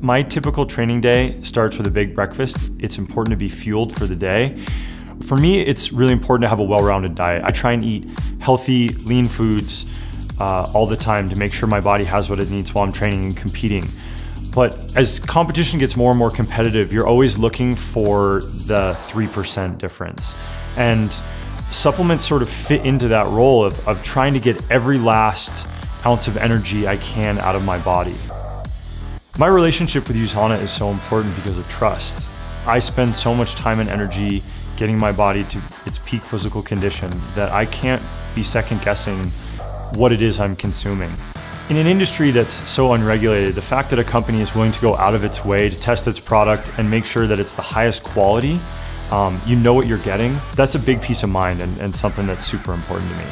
My typical training day starts with a big breakfast. It's important to be fueled for the day. For me, it's really important to have a well-rounded diet. I try and eat healthy, lean foods uh, all the time to make sure my body has what it needs while I'm training and competing. But as competition gets more and more competitive, you're always looking for the 3% difference. And supplements sort of fit into that role of, of trying to get every last ounce of energy I can out of my body. My relationship with USANA is so important because of trust. I spend so much time and energy getting my body to its peak physical condition that I can't be second guessing what it is I'm consuming. In an industry that's so unregulated, the fact that a company is willing to go out of its way to test its product and make sure that it's the highest quality, um, you know what you're getting, that's a big peace of mind and, and something that's super important to me.